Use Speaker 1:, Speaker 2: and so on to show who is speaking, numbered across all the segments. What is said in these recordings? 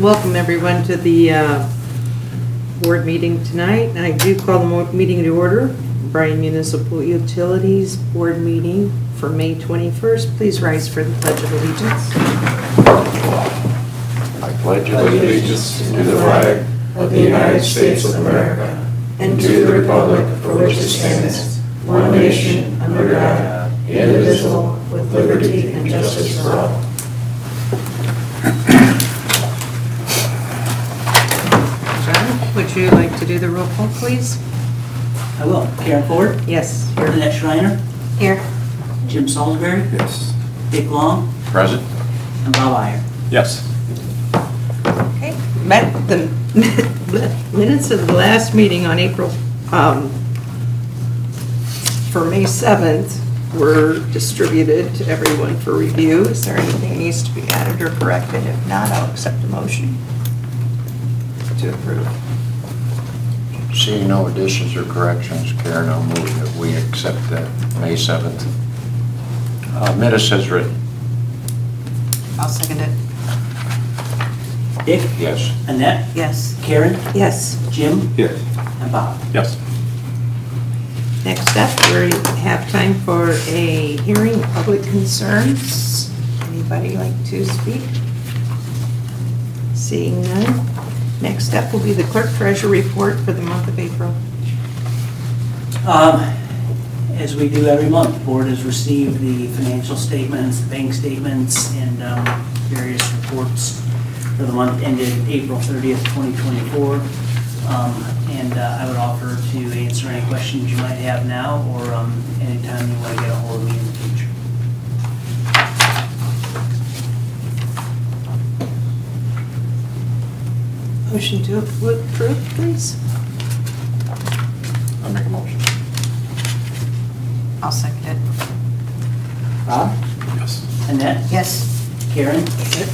Speaker 1: welcome everyone to the uh, board meeting tonight. I do call the meeting to order. Bryan Municipal Utilities Board Meeting for May 21st. Please rise for the Pledge of Allegiance.
Speaker 2: I pledge allegiance to the flag of the United States of America and to the republic for which it stands, one nation, under God, indivisible, with liberty and justice for all.
Speaker 1: John, would you like to do the roll call, please?
Speaker 3: I will. Karen Ford,
Speaker 1: Yes. here.
Speaker 3: Annette Schreiner,
Speaker 1: Here.
Speaker 3: Jim Salsbury,
Speaker 2: Yes.
Speaker 3: Dick Long,
Speaker 2: Present?
Speaker 3: and Bob Eyre.
Speaker 2: Yes.
Speaker 1: Okay, met the minutes of the last meeting on April, um, for May 7th were distributed to everyone for review. Is there anything that needs to be added or corrected? If not, I'll accept a motion to approve.
Speaker 2: Seeing no additions or corrections, Karen, I'll move that we accept the May 7th uh, minutes as written.
Speaker 1: I'll second it.
Speaker 3: Dick,
Speaker 2: Yes.
Speaker 3: Annette,
Speaker 1: Yes.
Speaker 3: Karen,
Speaker 1: Yes.
Speaker 3: Jim,
Speaker 2: Yes.
Speaker 3: and Bob.
Speaker 2: Yes.
Speaker 1: Next up, we have time for a hearing, of public concerns. Anybody like to speak? Seeing none. Next up will be the clerk treasurer report for the month of April.
Speaker 3: Um, As we do every month, the board has received the financial statements, the bank statements, and um, various reports for the month ended April 30th, 2024. Um, And uh, I would offer to answer any questions you might have now, or um, anytime you want to get a hold of me in the future.
Speaker 1: Motion to approve, please.
Speaker 2: I'll make a motion.
Speaker 1: I'll second it.
Speaker 3: Bob?
Speaker 2: Yes.
Speaker 3: Annette?
Speaker 1: Yes.
Speaker 3: Karen?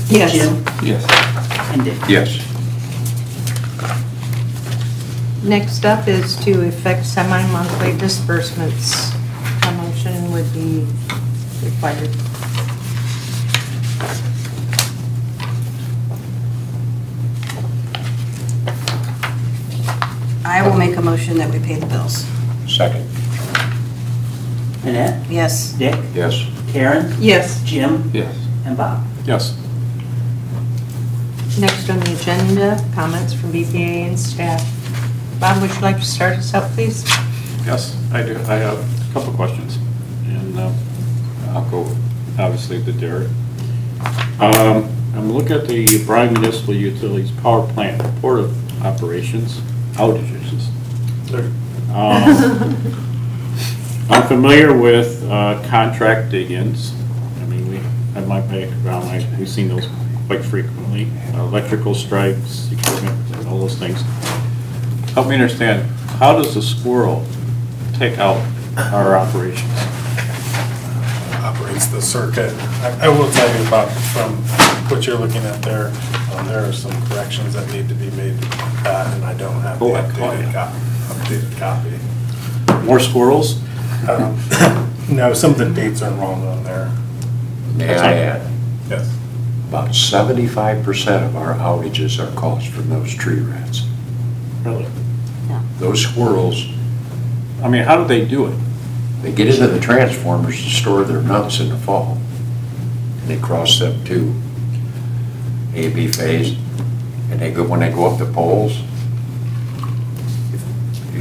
Speaker 1: Yes.
Speaker 3: Jim?
Speaker 2: Yes.
Speaker 3: And Dick?
Speaker 2: Yes.
Speaker 1: Next up is to effect semi-monthly disbursements. A motion would be required.
Speaker 4: I will make a motion that we pay the bills.
Speaker 2: Second?
Speaker 3: Annette?
Speaker 4: Yes.
Speaker 3: Dick?
Speaker 2: Yes.
Speaker 3: Karen?
Speaker 1: Yes.
Speaker 3: Jim?
Speaker 2: Yes.
Speaker 3: And Bob?
Speaker 2: Yes.
Speaker 1: Next on the agenda, comments from BPA and staff. Bob, would you like to start us out, please?
Speaker 5: Yes, I do. I have a couple of questions, and uh, I'll go, obviously, to Derek. Um, I'm looking at the Bryan Municipal Utilities Power Plant Report of Operations outages. Um, I'm familiar with uh, contract dig-ins. I mean, we, at my background, I- we've seen those quite frequently. Electrical strikes, equipment, all those things. Help me understand, how does the squirrel take out our operations?
Speaker 6: operates the circuit. I I will tell you about, from what you're looking at there, um, there are some corrections that need to be made to and I don't have the
Speaker 5: Oh, I
Speaker 6: updated copy. Updated copy.
Speaker 5: More squirrels?
Speaker 6: Um, No, some of the dates are wrong on there.
Speaker 2: May
Speaker 5: That's
Speaker 2: I add,
Speaker 6: Yes.
Speaker 2: about 75% of our outages are caused from those tree rats.
Speaker 5: Really?
Speaker 2: Those squirrels,
Speaker 5: I mean, how do they do it?
Speaker 2: they get into the transformers to store their nuts in the fall. And they cross them to A, B phase, and they go, when they go up the poles,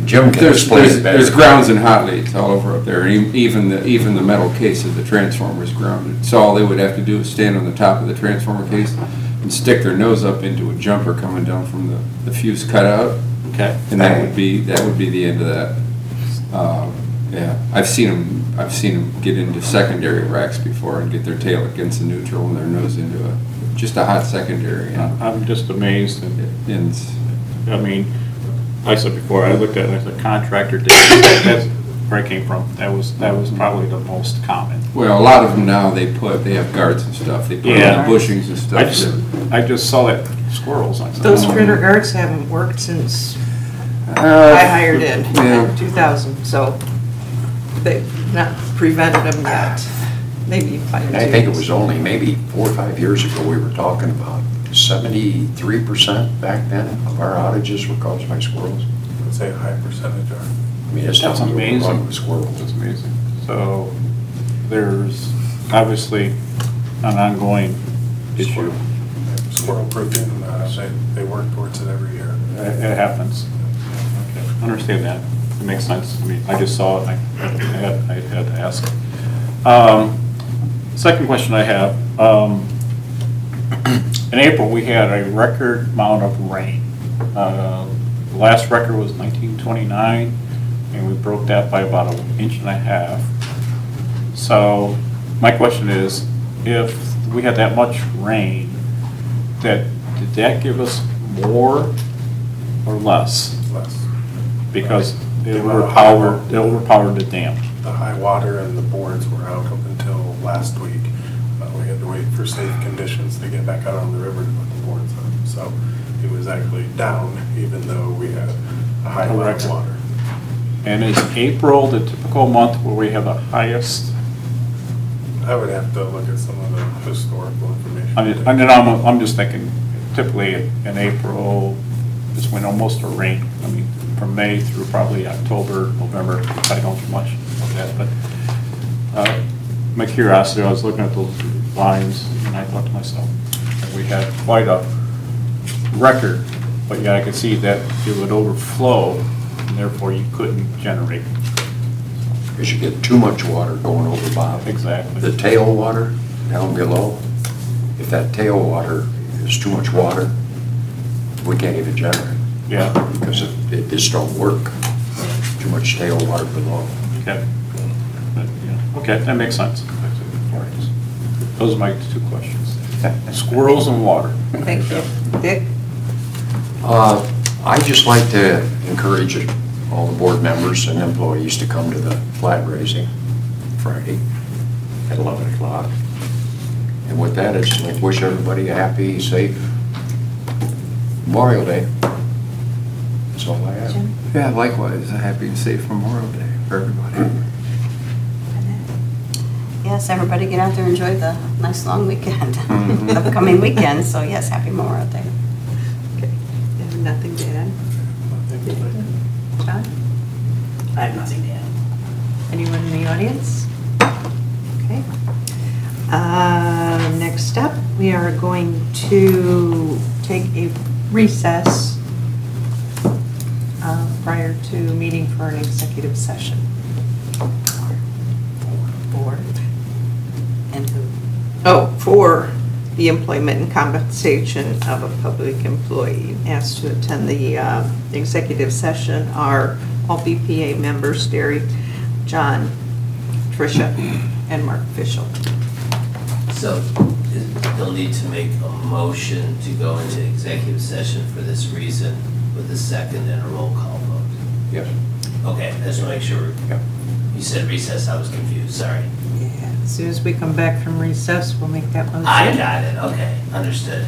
Speaker 2: Jim can
Speaker 7: There's,
Speaker 2: explain
Speaker 7: there's,
Speaker 2: it better.
Speaker 7: there's grounds and hot leads all over up there, and e- even the, even the metal case of the transformer is grounded. So all they would have to do is stand on the top of the transformer case and stick their nose up into a jumper coming down from the, the fuse cutout,
Speaker 5: Okay.
Speaker 7: and that would be, that would be the end of that. Um, Yeah, I've seen them, I've seen them get into secondary racks before and get their tail against the neutral and their nose into a, just a hot secondary. and-
Speaker 5: I'm just amazed, and,
Speaker 7: And
Speaker 5: I mean, like I said before, I looked at it as a contractor did, that's where I came from. That was, that was probably the most common.
Speaker 7: Well, a lot of them now, they put, they have guards and stuff, they put
Speaker 5: Yeah.
Speaker 7: on bushings and stuff.
Speaker 5: I just, I just saw that squirrels. I said,
Speaker 1: Those critter guards haven't worked since
Speaker 7: Uh,
Speaker 1: I hired in,
Speaker 7: Yeah.
Speaker 1: in 2000, so they've not prevented them yet. Maybe fine
Speaker 2: And I think it was only maybe four or five years ago, we were talking about seventy-three percent back then of our outages were caused by squirrels.
Speaker 6: I'd say a high percentage are.
Speaker 2: I mean, it's
Speaker 5: That's amazing.
Speaker 2: with squirrels.
Speaker 5: That's amazing. So there's obviously an ongoing issue.
Speaker 6: Squirrel proofing, uh, they, they work towards it every year.
Speaker 5: It it happens. Okay, Understand that. It makes sense. I mean, I just saw it, I I had, I had to ask. Um, Second question I have, um, in April, we had a record amount of rain. Uh, The last record was 1929, and we broke that by about an inch and a half. So my question is, if we had that much rain, that, did that give us more or less?
Speaker 6: Less.
Speaker 5: Because it overpowered, it overpowered the dam.
Speaker 6: The high water and the boards were out up until last week. Uh, We had to wait for safe conditions to get back out on the river to put the boards up. So it was actually down even though we had a high level of water.
Speaker 5: And is April the typical month where we have the highest?
Speaker 6: I would have to look at some of the historical information.
Speaker 5: I mean, and then I'm, I'm just thinking typically in April is when almost a rain. I mean, from May through probably October, November, I don't do much of that, but, uh, my curiosity, I was looking at those lines and I thought to myself, we had quite a record, but yeah, I could see that it would overflow and therefore you couldn't generate.
Speaker 2: Because you get too much water going over bottom.
Speaker 5: Exactly.
Speaker 2: The tail water down below, if that tail water is too much water, we can't even generate.
Speaker 5: Yeah.
Speaker 2: Because it, it just don't work. Too much tail water below.
Speaker 5: Okay. Yeah, Okay, that makes sense. Those are my two questions. Squirrels and water.
Speaker 1: Thank you. Dick?
Speaker 2: Uh, I'd just like to encourage all the board members and employees to come to the flag raising Friday at 11 o'clock. And with that, it's like wish everybody a happy, safe Memorial Day. That's all I have.
Speaker 4: Jim?
Speaker 7: Yeah, likewise, a happy and safe Memorial Day for everybody.
Speaker 4: Yes, everybody get out there and enjoy the nice long weekend,
Speaker 7: Mhm.
Speaker 4: upcoming weekend, so yes, happy Memorial Day.
Speaker 1: Okay. You have nothing to add? John?
Speaker 3: I have nothing to add.
Speaker 1: Anyone in the audience? Okay. Uh, Next up, we are going to take a recess uh, prior to meeting for an executive session.
Speaker 4: Board. And who?
Speaker 1: Oh, for the employment and compensation of a public employee. Asked to attend the uh, executive session are all BPA members, Gary, John, Tricia, and Mark Fischel.
Speaker 8: So they'll need to make a motion to go into executive session for this reason with a second and a roll call vote.
Speaker 2: Yes.
Speaker 8: Okay, I just want to make sure.
Speaker 2: Yep.
Speaker 8: You said recess, I was confused, sorry.
Speaker 1: As soon as we come back from recess, we'll make that motion.
Speaker 8: I got it, okay, understood.